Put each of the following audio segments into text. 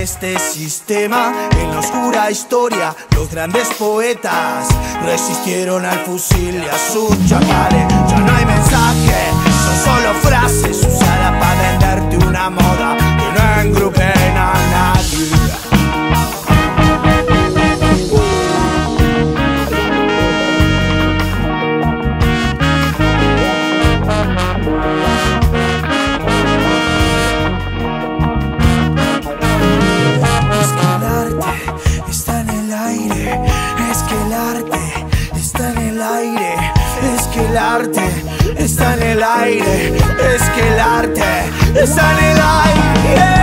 este sistema. En la oscura historia, los grandes poetas resistieron al fusil y a sus chacales. Ya no hay mensaje, son solo frases usadas para venderte una moda que no engrupen a nadie. el es que el arte está en aire.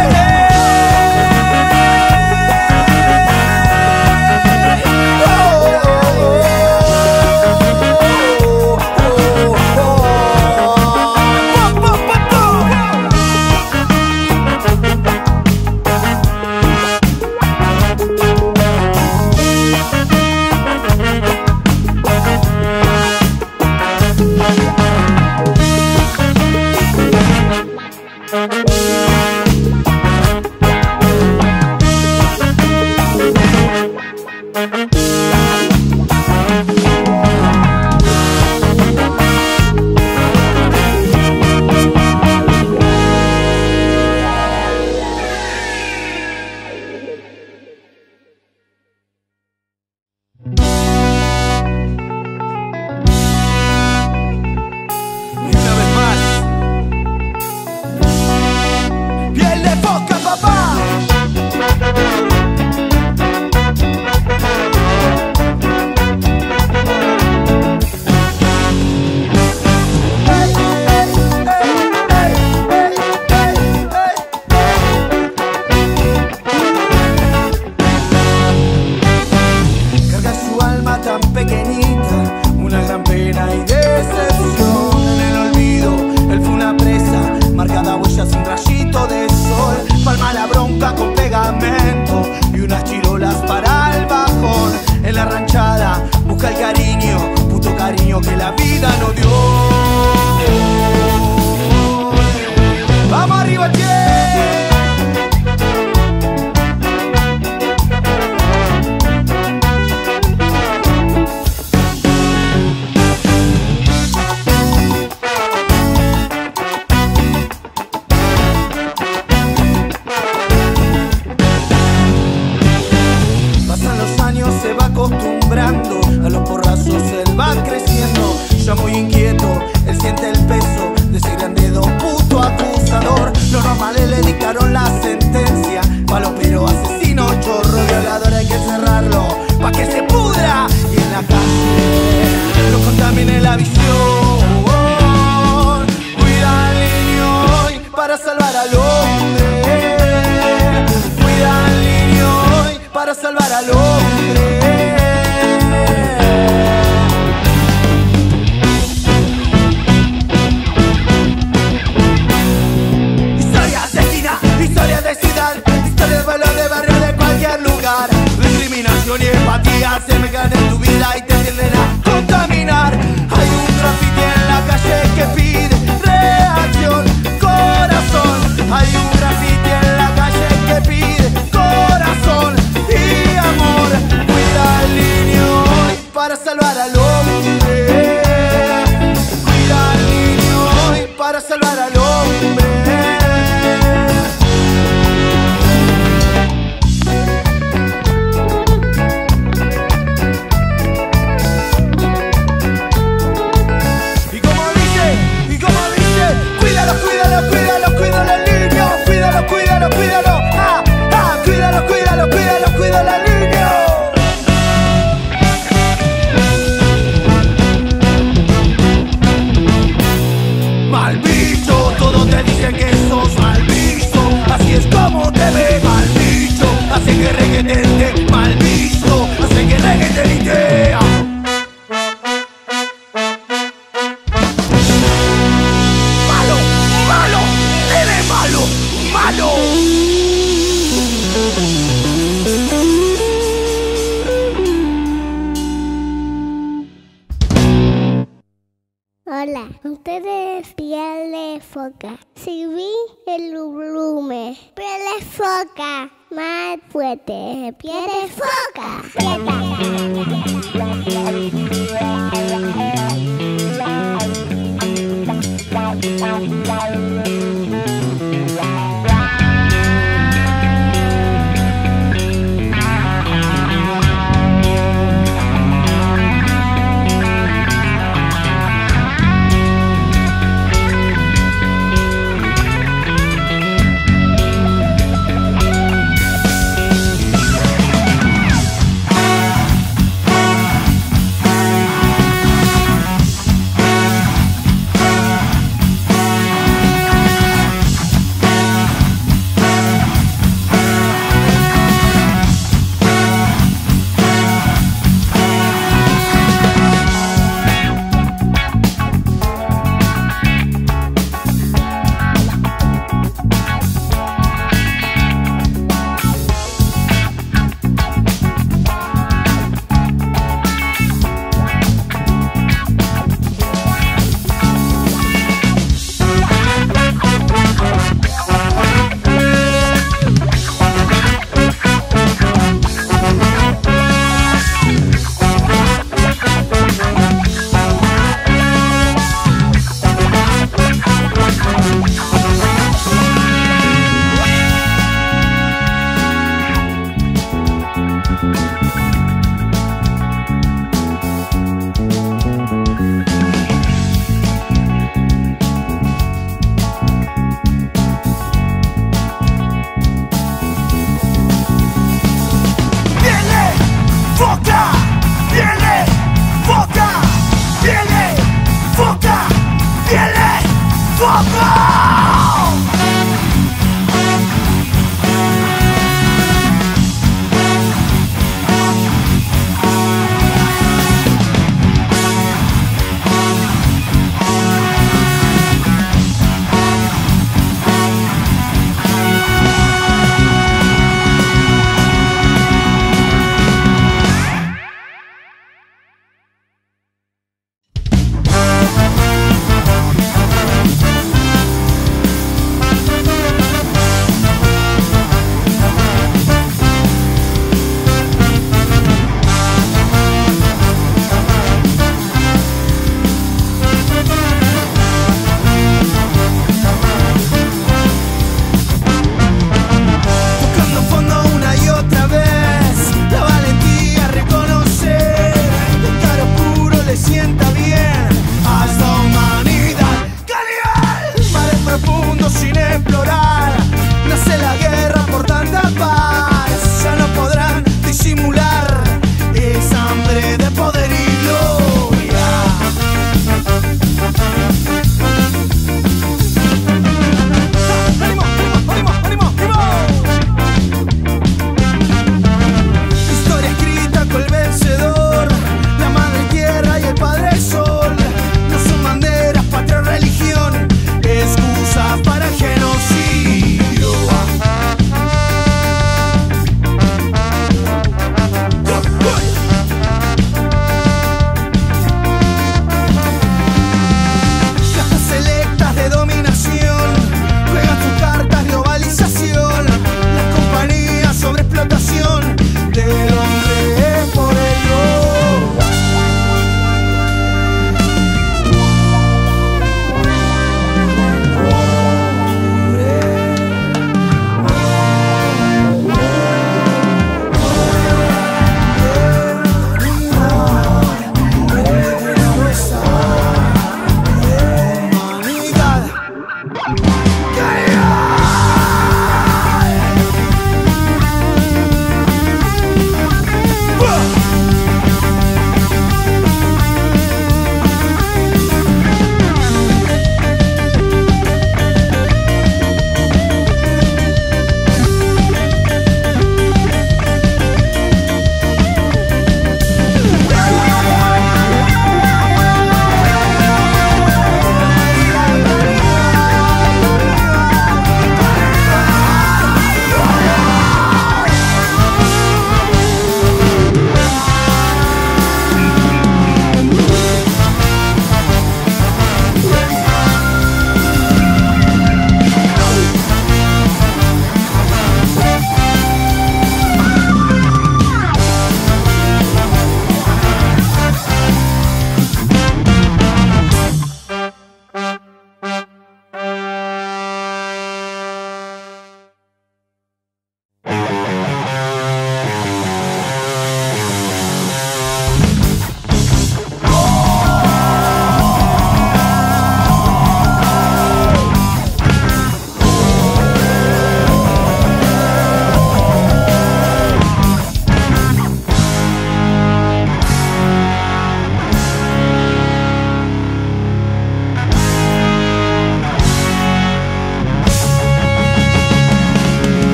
foca, más fuerte, pie de foca. Quieta.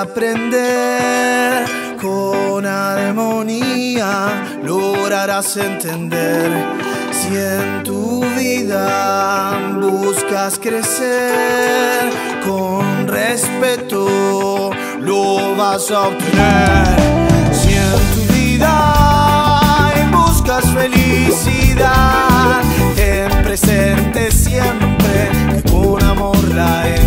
aprender. Con armonía lograrás entender. Si en tu vida buscas crecer con respeto lo vas a obtener. Si en tu vida buscas felicidad ten presente siempre con amor la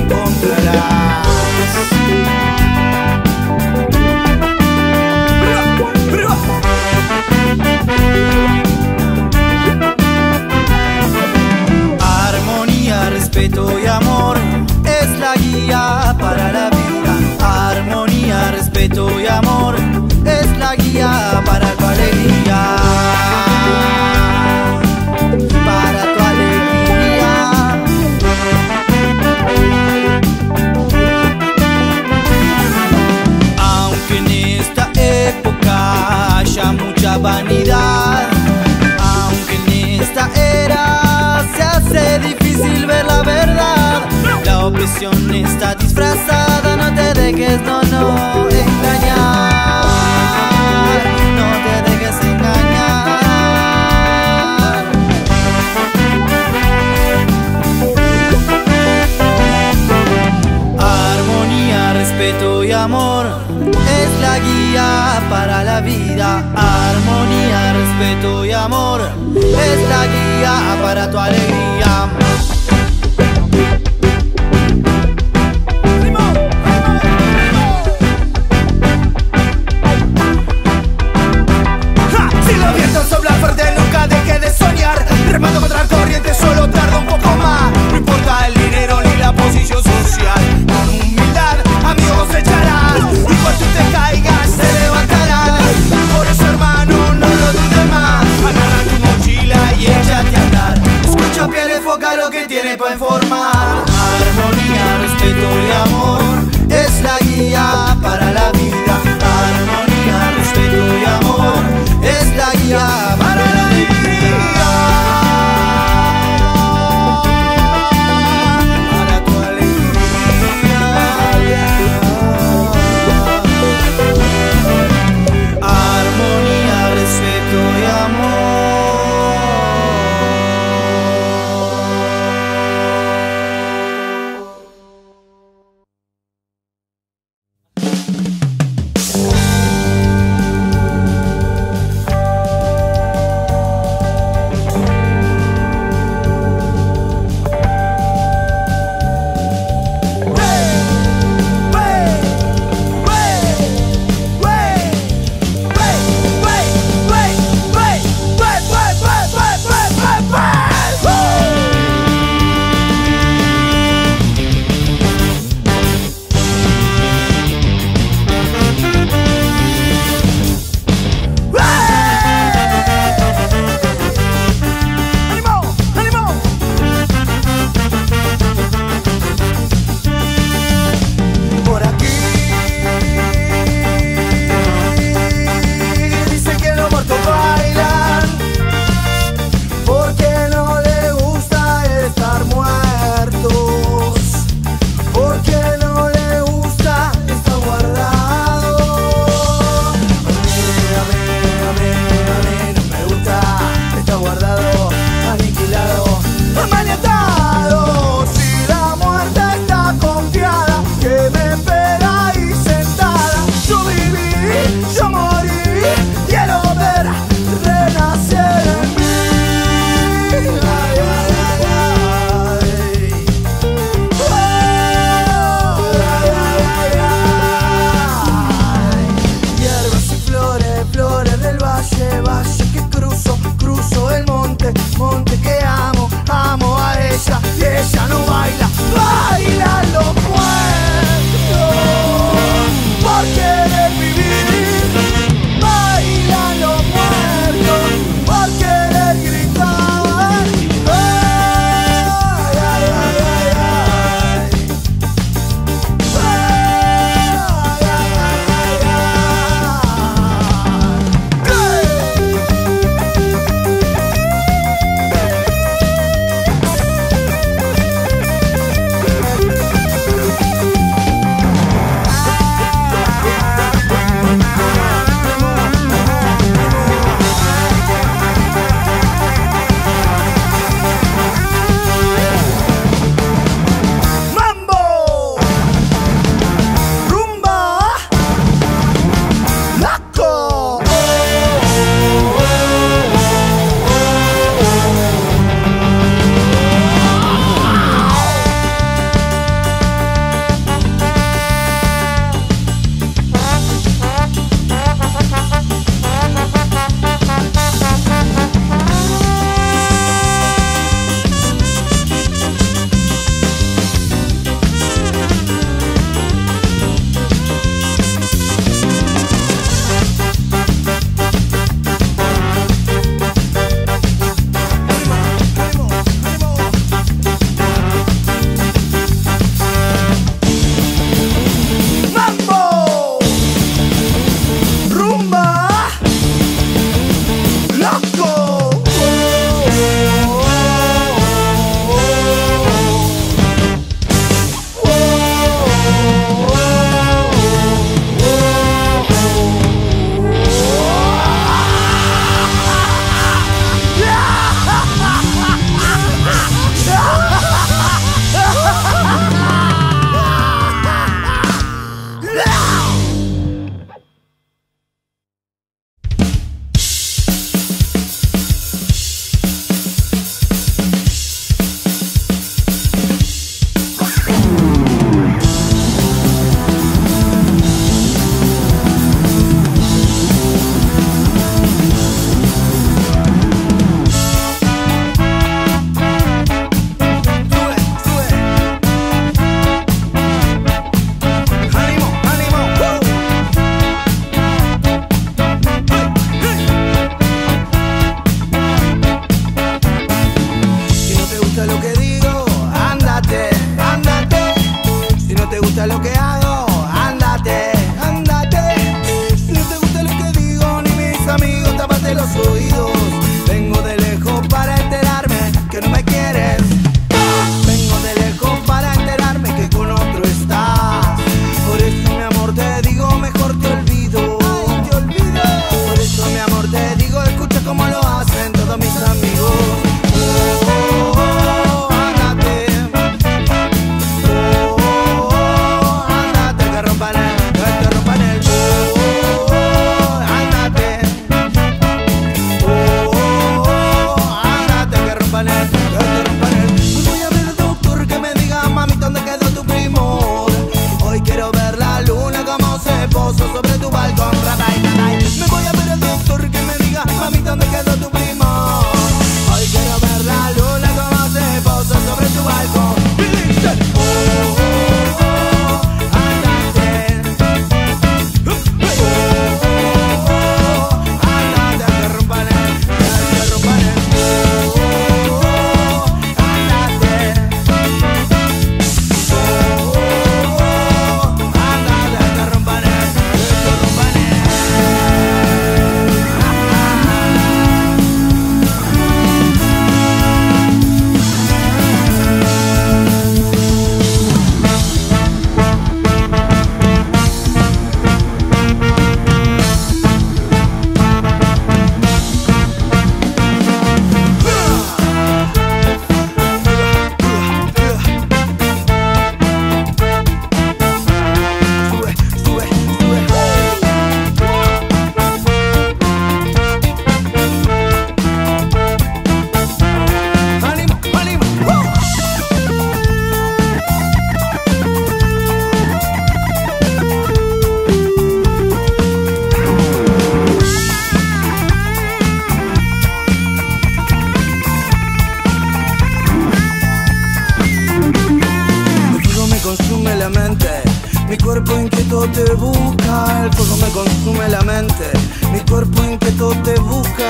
te busca, el fuego me consume la mente, mi cuerpo inquieto te busca,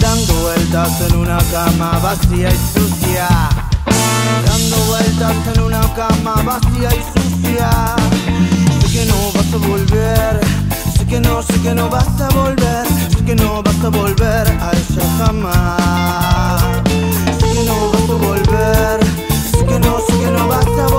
dando vueltas en una cama vacía y sucia, dando vueltas en una cama vacía y sucia, sé que no vas a volver, sé que no, sé que no vas a volver, sé que no vas a volver a eso jamás, sé que no vas a volver, sé que no, sé que no vas a volver.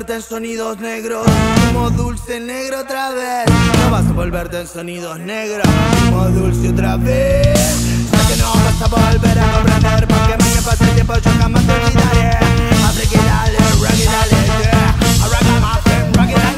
volverte en sonidos negros Como dulce negro otra vez. No vas a volverte en sonidos negros Como dulce otra vez. Sé que no vas a volver a comprender Porque más que pase el tiempo yo jamás te olvidaré. Así que dale, rock it, dale, yeah. rock it, my rock it,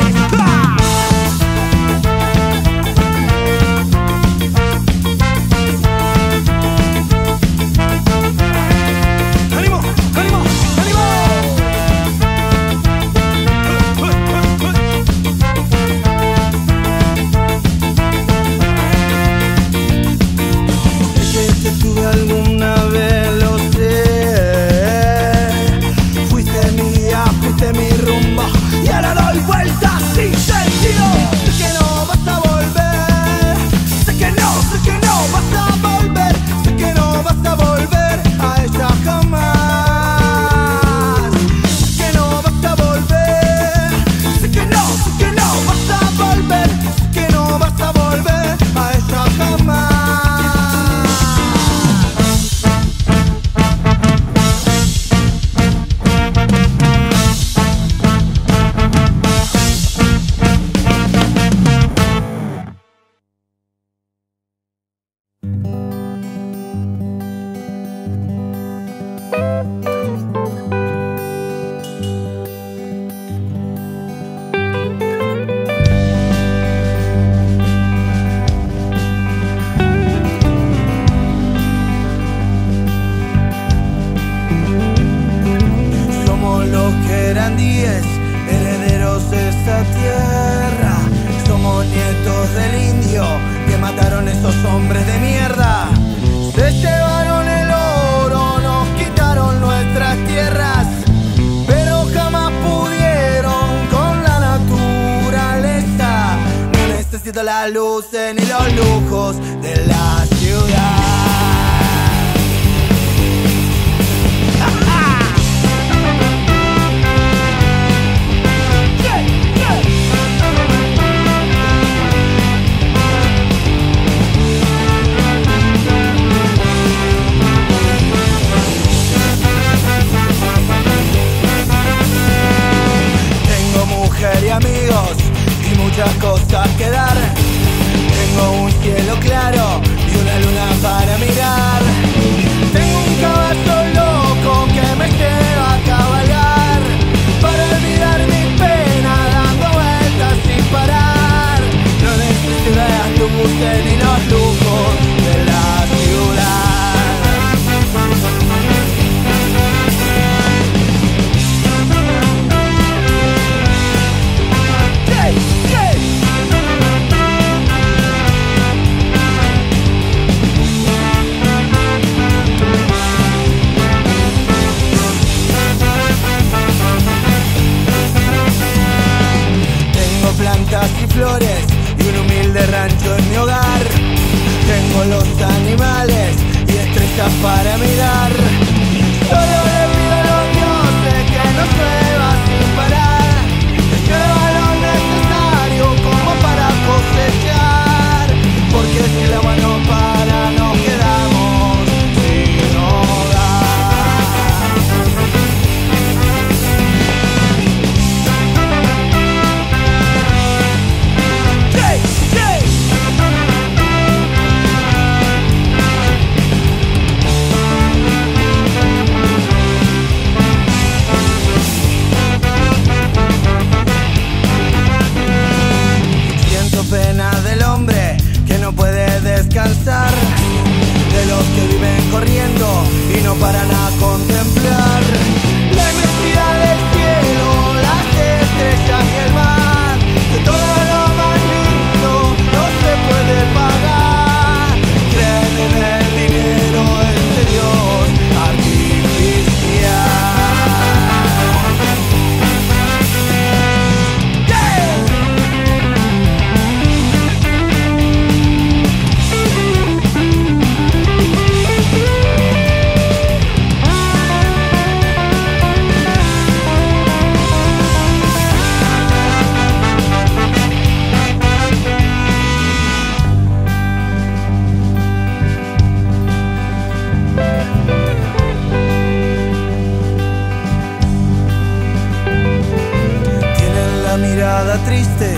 triste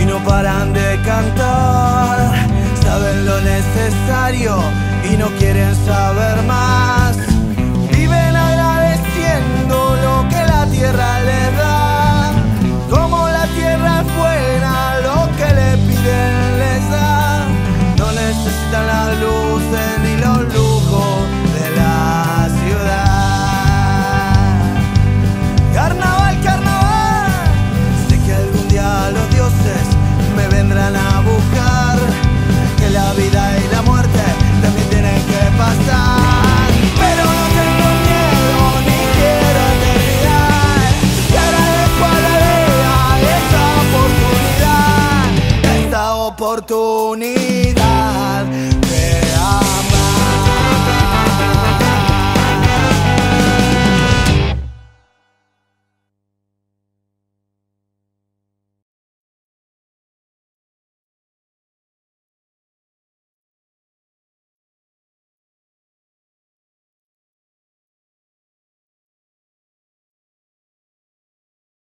y no paran de cantar. Saben lo necesario y no quieren saber más.